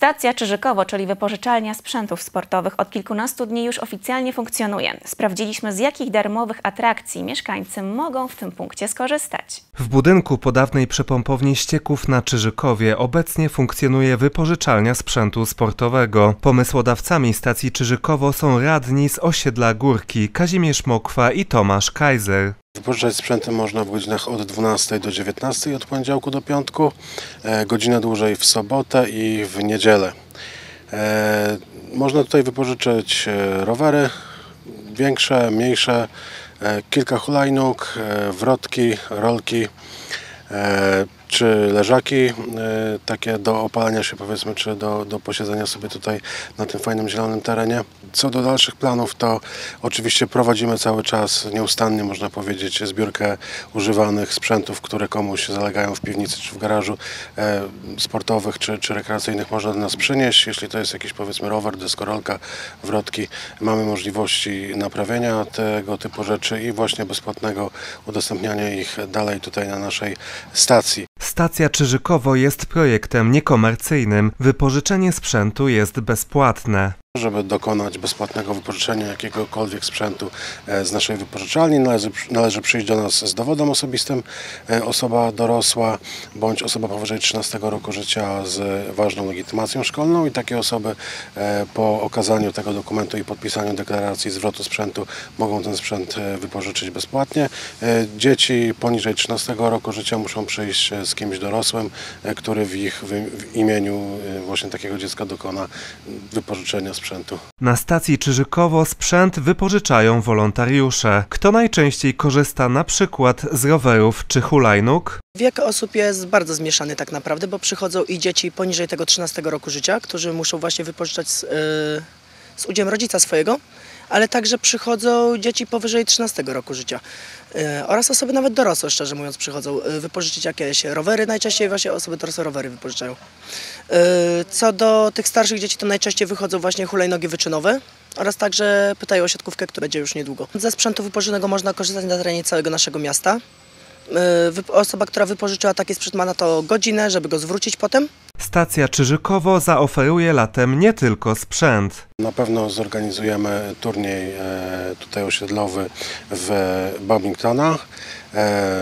Stacja Czyżykowo, czyli wypożyczalnia sprzętów sportowych od kilkunastu dni już oficjalnie funkcjonuje. Sprawdziliśmy z jakich darmowych atrakcji mieszkańcy mogą w tym punkcie skorzystać. W budynku po dawnej przepompowni ścieków na Czyżykowie obecnie funkcjonuje wypożyczalnia sprzętu sportowego. Pomysłodawcami stacji Czyżykowo są radni z osiedla Górki Kazimierz Mokwa i Tomasz Kaiser. Wypożyczać sprzęty można w godzinach od 12 do 19 od poniedziałku do piątku, e, godzinę dłużej w sobotę i w niedzielę. E, Można tutaj wypożyczyć e, rowery, większe, mniejsze, kilka hulajnóg, wrotki, rolki czy leżaki e, takie do opalania się powiedzmy, czy do, do posiedzenia sobie tutaj na tym fajnym zielonym terenie. Co do dalszych planów, to oczywiście prowadzimy cały czas nieustannie, można powiedzieć, zbiórkę używanych sprzętów, które komuś zalegają w piwnicy czy w garażu e, sportowych czy, czy rekreacyjnych można do nas przynieść. Jeśli to jest jakiś powiedzmy rower, deskorolka, wrotki, mamy możliwości naprawienia tego typu rzeczy i właśnie bezpłatnego udostępniania ich dalej tutaj na naszej stacji. Stacja Czyżykowo jest projektem niekomercyjnym. Wypożyczenie sprzętu jest bezpłatne. Żeby dokonać bezpłatnego wypożyczenia jakiegokolwiek sprzętu e, z naszej wypożyczalni, należy, należy przyjść do nas z dowodem osobistym, e, osoba dorosła bądź osoba powyżej 13 roku życia z ważną legitymacją szkolną i takie osoby e, po okazaniu tego dokumentu i podpisaniu deklaracji zwrotu sprzętu mogą ten sprzęt wypożyczyć bezpłatnie. Dzieci poniżej 13 roku życia muszą przyjść z kimś dorosłym, który w ich w imieniu właśnie takiego dziecka dokona wypożyczenia sprzętu. Na stacji Czyżykowo sprzęt wypożyczają wolontariusze. Kto najczęściej korzysta na przykład z rowerów czy hulajnóg? Wiek osób jest bardzo zmieszany tak naprawdę, bo przychodzą i dzieci poniżej tego 13 roku życia, którzy muszą właśnie wypożyczać z, yy, z udziałem rodzica swojego, ale także przychodzą dzieci powyżej 13 roku życia yy, oraz osoby nawet dorosłe, szczerze mówiąc, przychodzą yy, wypożyczyć jakieś rowery, najczęściej właśnie osoby dorosłe rowery wypożyczają. Yy, co do tych starszych dzieci, to najczęściej wychodzą właśnie hulajnogi wyczynowe, oraz także pytają o siatkówkę, która będzie już niedługo. Ze sprzętu wypożyczonego można korzystać na terenie całego naszego miasta. Wyp- Osoba, która wypożyczyła taki sprzęt ma na to godzinę, żeby go zwrócić potem. Stacja Czyżykowo zaoferuje latem nie tylko sprzęt. Na pewno zorganizujemy turniej e, tutaj osiedlowy w Babingtonach. E,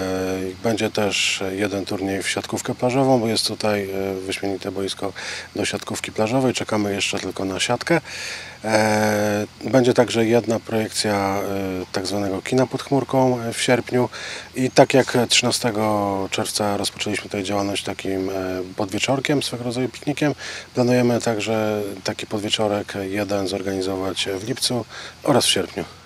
Będzie też jeden turniej w siatkówkę plażową, bo jest tutaj e, wyśmienite boisko do siatkówki plażowej. Czekamy jeszcze tylko na siatkę. Będzie także jedna projekcja e, tak zwanego kina pod chmurką e, w sierpniu i tak jak 13 czerwca rozpoczęliśmy tutaj działalność takim e, podwieczorkiem, swego rodzaju piknikiem, planujemy także taki podwieczorek jeden zorganizować w lipcu oraz w sierpniu.